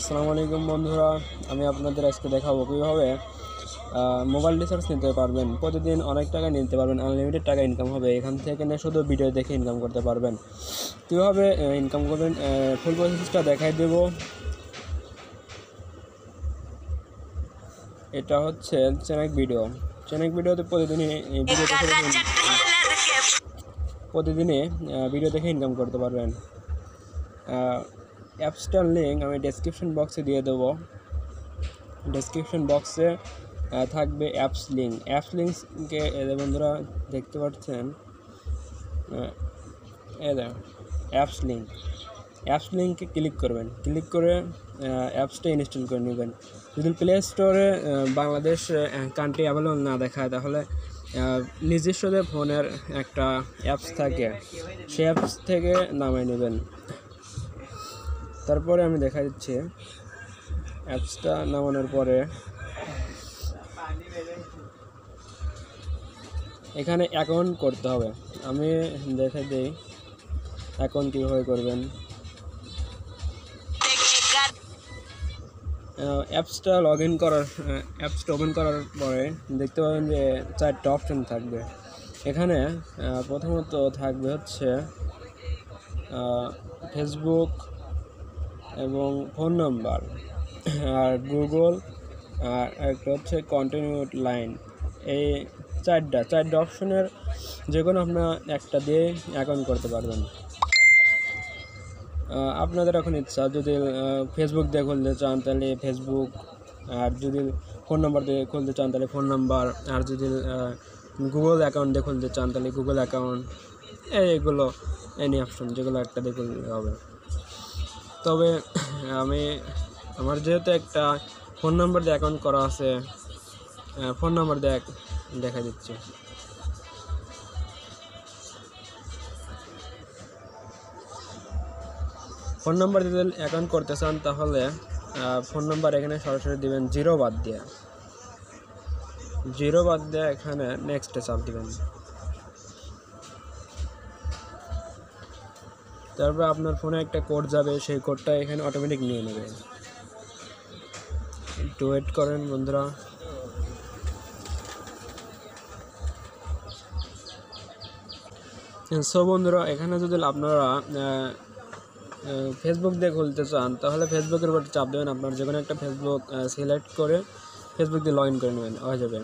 আসসালামু আলাইকুম বন্ধুরা আমি আপনাদের আজকে দেখাবো কীভাবে মোবাইল রিচার্জ নিতে পারবেন। প্রতিদিন অনেক টাকা নিতে পারবেন আনলিমিটেড টাকা ইনকাম হবে। এখান থেকে না শুধু ভিডিও দেখে ইনকাম করতে পারবেন। কীভাবে ইনকাম করবেন ফুল প্রসেসটা দেখাই দেব। এটা হচ্ছে চ্যানেক ভিডিও চ্যানেক ভিডিওতে প্রতিদিনই ভিডিও দেখে প্রতিদিনে ভিডিও দেখে। ইনকাম করতে পারবেন। অ্যাপসটার লিঙ্ক আমি ডেসক্রিপশন বক্সে দিয়ে দেবো। ডেসক্রিপশন বক্সে থাকবে অ্যাপস লিঙ্ক অ্যাপস লিঙ্ককে বন্ধুরা, দেখতে পাচ্ছেন? এ অ্যাপস লিঙ্ক অ্যাপস লিঙ্কে ক্লিক করবেন। ক্লিক করে অ্যাপসটা ইনস্টল করে নেবেন। যদি প্লে স্টোরে বাংলাদেশ কান্ট্রি অ্যাভেলেবল না দেখায়, তাহলে নিজস্ব ফোনের একটা অ্যাপস থাকে সেই অ্যাপস থেকে নামিয়ে নেবেন। তারপরে আমি দেখা দিচ্ছি অ্যাপসটা নামানোর পরে। এখানে অ্যাকাউন্ট করতে হবে। আমি দেখে দিই অ্যাকাউন্ট কীভাবে করবেন। অ্যাপসটা লগ ইন করার অ্যাপসটা ওপেন করার পরে দেখতে পাবেন যে চারটে অপশন থাকবে। এখানে প্রথমত থাকবে হচ্ছে ফেসবুক এবং ফোন নাম্বার আর গুগল আর একটা হচ্ছে কন্টিনিউড লাইন এই চারটা চারটা অপশনের যে কোনো আপনার একটা দিয়ে অ্যাকাউন্ট করতে পারবেন। আপনাদের এখন ইচ্ছা, যদি ফেসবুক দিয়ে খুলতে চান তাহলে ফেসবুক আর যদি ফোন নাম্বার দিয়ে খুলতে চান তাহলে ফোন নাম্বার আর যদি গুগল অ্যাকাউন্ট দিয়ে খুলতে চান তাহলে গুগল অ্যাকাউন্ট এইগুলো এনি অপশন যেগুলো একটা দিয়ে খুলতে হবে। তবে আমি, আমার যেহেতু একটা ফোন নাম্বার দিয়ে অ্যাকাউন্ট করা আছে ফোন নাম্বার দিয়ে দেখা দিচ্ছি। ফোন নাম্বার যদি অ্যাকাউন্ট করতে চান তাহলে ফোন নাম্বার এখানে সরাসরি দিবেন জিরো বাদ দিয়ে। জিরো বাদ দিয়ে এখানে নেক্সটে চাপ দিবেন। তারপর আপনার ফোনে একটা কোড যাবে, সেই কোডটা এখানে অটোমেটিক নিয়ে নেবে। একটু ওয়েট করেন বন্ধুরা। সো বন্ধুরা, এখানে যদি আপনারা ফেসবুক দিয়ে খুলতে চান, তাহলে ফেসবুকের উপর চাপ দেবেন আপনার। যে কোনো একটা ফেসবুক সিলেক্ট করে ফেসবুক দিয়ে লগ ইন করে নেবেন, হয়ে যাবে।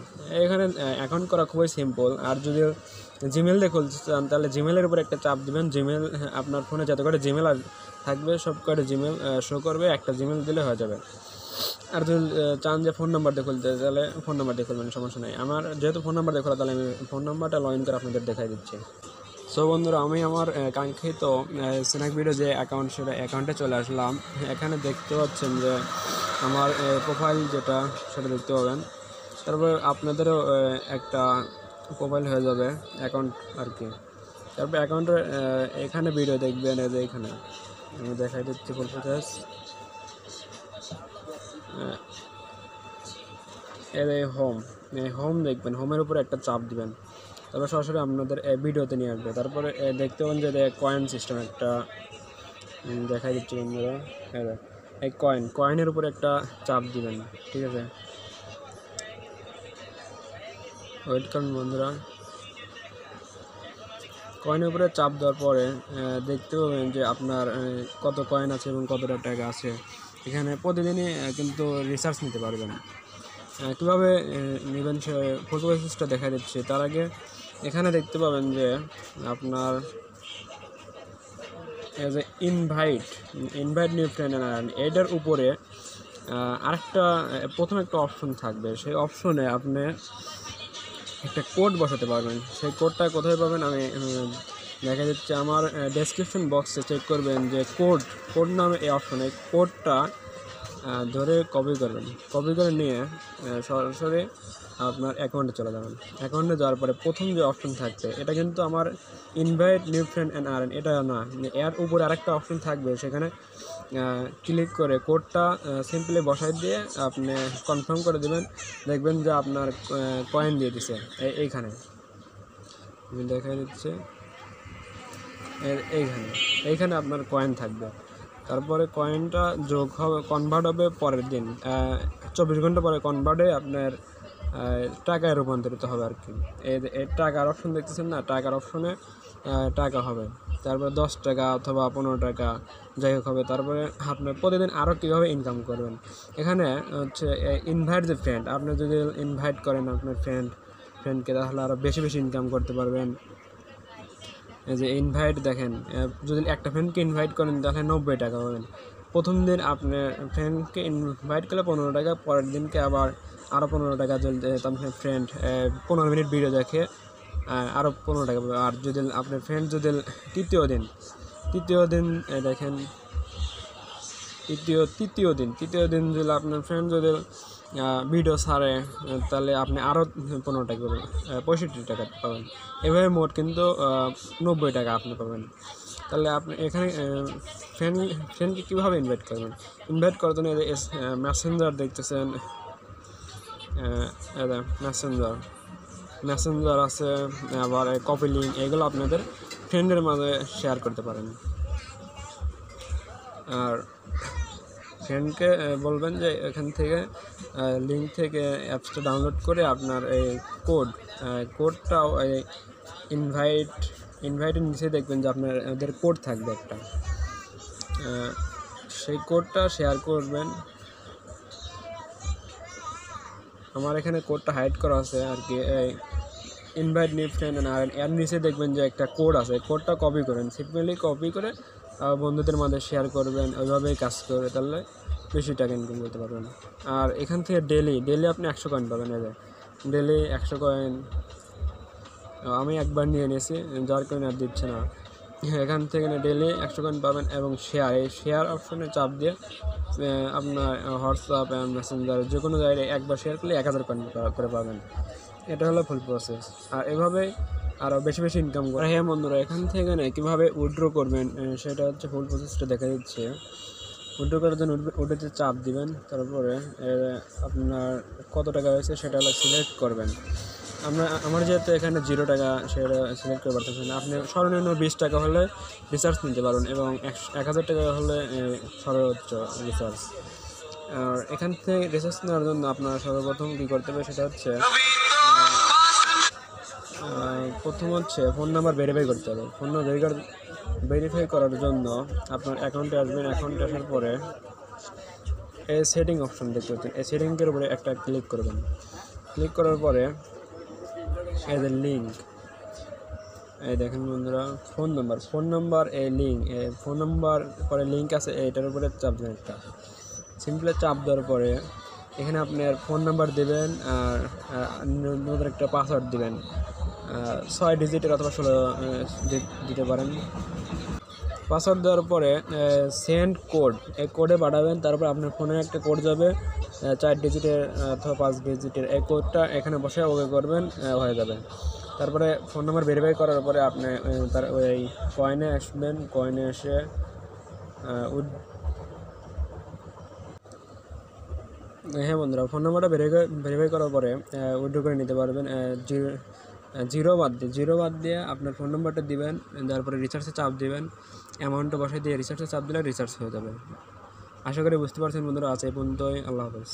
এখানে অ্যাকাউন্ট করা খুবই সিম্পল আর যদি জিমেল চান তাহলে জিমেলের উপর একটা চাপ দেবেন। জিমেল আপনার ফোনে যত করে জিমেল থাকবে, সব করে জিমেল শো করবে, একটা জিমেল দিলে হয়ে যাবে। আর যদি চান যে ফোন নাম্বার দিয়ে খুলতে তাহলে ফোন নাম্বার দিয়ে খুলবেন, সমস্যা নেই। আমার যেহেতু ফোন নাম্বার দিয়ে খোলা তাহলে আমি ফোন নাম্বারটা লগ ইন করে আপনাদের দেখাই দিচ্ছি। সো বন্ধুরা, আমি আমার কাঙ্ক্ষিত স্ন্যাক ভিডিও যে অ্যাকাউন্ট সেটা অ্যাকাউন্টে চলে আসলাম। এখানে দেখতে পাচ্ছেন যে আমার প্রোফাইল যেটা, সেটা দেখতে পাবেন। তারপর আপনাদেরও একটা প্রোফাইল হয়ে যাবে অ্যাকাউন্ট আর কি। তারপর অ্যাকাউন্টের এখানে ভিডিও দেখবেন, এই যে এখানে। আমি দেখাই দিচ্ছি ফুল প্রসেস এর এই হোম এই হোম দেখবেন হোমের উপরে একটা চাপ দিবেন। তারপর সরাসরি আপনাদের এই ভিডিওতে নিয়ে আসবে। তারপরে দেখতে পাবেন যে কয়েন সিস্টেম একটা দেখাই দিচ্ছি বন্ধুরা। এই কয়েন কয়েনের উপরে একটা চাপ দিবেন, ঠিক আছে? ওয়েট করুন বন্ধুরা। কয়েনের উপরে চাপ দেওয়ার পরে দেখতে পাবেন যে আপনার কত কয়েন আছে এবং কতটা টাকা আছে। এখানে প্রতিদিনই কিন্তু রিসার্চ নিতে পারবেন। কীভাবে নেবেন সে প্রসেসটা দেখা দিচ্ছে। তার আগে এখানে দেখতে পাবেন যে আপনার এজ এ ইনভাইট ইনভাইট নিউ ফ্রেন্ড এটার উপরে আরেকটা, প্রথম একটা অপশন থাকবে। সেই অপশনে আপনি একটা কোড বসাতে পারবেন। সেই কোডটা কোথায় পাবেন আমি দেখা যাচ্ছে আমার ডেসক্রিপশন বক্সে চেক করবেন যে কোড কোড নামে এই অপশনে কোডটা ধরে কপি করবেন। কপি করে নিয়ে সরাসরি আপনার অ্যাকাউন্টে চলে যাবেন। অ্যাকাউন্টে যাওয়ার পরে প্রথম যে অপশন থাকবে, এটা কিন্তু আমার invite new friend and earn এটা না। এর উপরে আরেকটা অপশন থাকবে, সেখানে ক্লিক করে কোডটা সিম্পলি বসাই দিয়ে আপনি কনফার্ম করে দেবেন, দেখবেন যে আপনার কয়েন দিয়ে দিছে এইখানে। দেখাই দিচ্ছে এইখানে। এইখানে আপনার কয়েন থাকবে। তারপরে কয়েনটা যোগ হবে কনভার্ট হবে পরের দিন চব্বিশ ঘণ্টা পরে কনভার্ট হয়ে আপনার টাকায় রূপান্তরিত হবে আর কি। এই টাকার অপশন দেখতেছেন না? টাকার অপশনে টাকা হবে। তারপরে দশ টাকা অথবা পনেরো টাকা যাই হোক হবে। তারপরে আপনার প্রতিদিন আরও কীভাবে ইনকাম করবেন? এখানে হচ্ছে ইনভাইট যে ফ্রেন্ড আপনি যদি ইনভাইট করেন আপনার ফ্রেন্ড ফ্রেন্ডকে তাহলে আরও বেশি বেশি ইনকাম করতে পারবেন। এই যে ইনভাইট দেখেন যদি একটা ফ্রেন্ডকে ইনভাইট করেন, তাহলে নব্বই টাকা পাবেন। প্রথম দিন আপনার ফ্রেন্ডকে ইনভাইট করলে পনেরো টাকা পরের দিনকে আবার আরও পনেরো টাকা আপনার ফ্রেন্ড পনেরো মিনিট ভিডিও দেখে আরও পনেরো টাকা আর যদি আপনার ফ্রেন্ড যদি তৃতীয় দিন তৃতীয় দিন দেখেন তৃতীয় তৃতীয় দিন তৃতীয় দিন যদি আপনার ফ্রেন্ড যদি ভিডিও আহ, তাহলে আপনি আরও পনেরো টাকা পাবেন পঁয়ষট্টি টাকা পাবেন। এভাবে মোট কিন্তু নব্বই টাকা আপনি পাবেন। তাহলে আপনি এখানে ফ্রেন্ড ফ্রেন্ডকে কীভাবে ইনভাইট করবেন? ইনভাইট করার জন্য মেসেঞ্জার দেখতেছেন। মেসেঞ্জার মেসেঞ্জার আছে, আবার কপি লিঙ্ক এগুলো আপনাদের ফ্রেন্ডের মাঝে শেয়ার করতে পারেন। আর ফ্রেন্ডকে বলবেন যে এখান থেকে লিঙ্ক থেকে অ্যাপসটা ডাউনলোড করে আপনার এই কোড কোডটাও এই ইনভাইট ইনভাইটের নিচে দেখবেন যে আপনার, ওদের কোড থাকবে একটা। সেই কোডটা শেয়ার করবেন। আমার এখানে কোডটা হাইড করা আছে আর কি, এই ইনভাইট নিউ ফ্রেন্ড আর, এর নিচে দেখবেন যে একটা কোড আছে কোডটা কপি করেন। সিম্পলি কপি করে বন্ধুদের মাঝে শেয়ার করবেন, ওইভাবেই কাজ করে, তাহলে বেশি টাকা ইনকাম করতে পারবেন। আর এখান থেকে ডেলি ডেলি আপনি একশো কয়েন পাবেন, এই ডেলি একশো কয়েন আমি একবার নিয়ে নিয়েছি যার কয়েন আর দিচ্ছে না। এখান থেকে না ডেলি একশো কয়েন পাবেন এবং শেয়ার এই শেয়ার অপশনে চাপ দিয়ে আপনার হোয়াটসঅ্যাপ মেসেঞ্জার যে কোনো জায়গায় একবার শেয়ার করলে এক হাজার কয়েন করে পাবেন। এটা হলো ফুল প্রসেস আর এভাবে আরও বেশি বেশি ইনকাম করে। হ্যাঁ বন্ধুরা, এখান থেকে না কীভাবে উইড্রো করবেন সেটা হচ্ছে ফুল প্রসেসটা দেখা দিচ্ছে। উইড্রো করার জন্য ওটাতে চাপ দিবেন, তারপরে আপনার কত টাকা হয়েছে সেটা হলো সিলেক্ট করবেন। আমরা, আমার যেহেতু এখানে জিরো টাকা সেটা সিলেক্ট করে পারতেছেন আপনি সর্বনিম্ন বিশ টাকা হলে রিচার্জ নিতে পারবেন এবং এক হাজার টাকা হলে সর্বোচ্চ রিচার্জ আর এখান থেকে রিচার্জ নেওয়ার জন্য আপনার সর্বপ্রথম কী করতে হবে সেটা হচ্ছে প্রথম হচ্ছে ফোন নাম্বার ভেরিফাই করতে হবে। ফোন নাম্বার ভেরিফাই ভেরিফাই করার জন্য আপনার অ্যাকাউন্টে আসবেন অ্যাকাউন্টে আসার পরে এই সেটিং অপশন দেখতে পাচ্ছেন এই সেটিংয়ের উপরে একটা ক্লিক করবেন। ক্লিক করার পরে যে লিঙ্ক এই দেখেন বন্ধুরা ফোন নাম্বার ফোন নাম্বার এই লিঙ্ক ফোন নাম্বার পরে লিঙ্ক আছে, এইটার উপরে চাপ দেবেন একটা। সিম্পলি চাপ দেওয়ার পরে এখানে আপনার ফোন নাম্বার দেবেন আর নতুন একটা পাসওয়ার্ড দেবেন। ছয় ডিজিটের অথবা ষোলো দিতে পারেন। পাসওয়ার্ড দেওয়ার পরে সেন্ড কোড এই কোডে পাঠাবেন, তারপর আপনার ফোনে একটা কোড যাবে। চার ডিজিটের, অথবা পাঁচ ডিজিটের এই কোডটা এখানে বসে ওকে করবেন হয়ে যাবে। তারপরে ফোন নাম্বার ভেরিফাই করার পরে আপনি তার ওই কয়েনে আসবেন কয়েনে এসে হ্যাঁ বন্ধুরা ফোন নাম্বারটা ভেরিফাই ভেরিফাই করার পরে উইড্রো করে নিতে পারবেন জিরো জিরো বাদ দিয়ে, জিরো বাদ দিয়ে আপনার ফোন নাম্বারটা দিবেন, তারপরে রিচার্জে চাপ দিবেন অ্যামাউন্টটা বসে দিয়ে রিচার্জে চাপ দিলে রিচার্জ হয়ে যাবে। আশা করি বুঝতে পারছেন বন্ধুরা আছে এই পর্যন্তই। আল্লাহ হাফেজ।